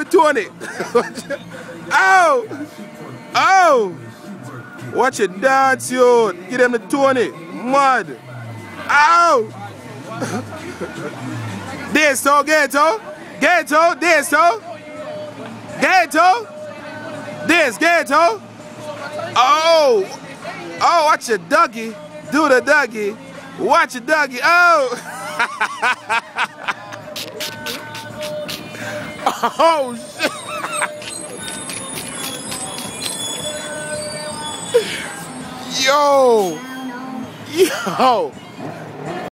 me Tony. oh! Oh! Watch it dance, yo. Give them the Tony. Mud. Oh. Ow! this, so, ghetto. Ghetto, this, so. Ghetto. This, ghetto. Oh! Oh, watch your Dougie. Do the Dougie. Watch your Dougie. Oh! oh, shit. Yo! Yo!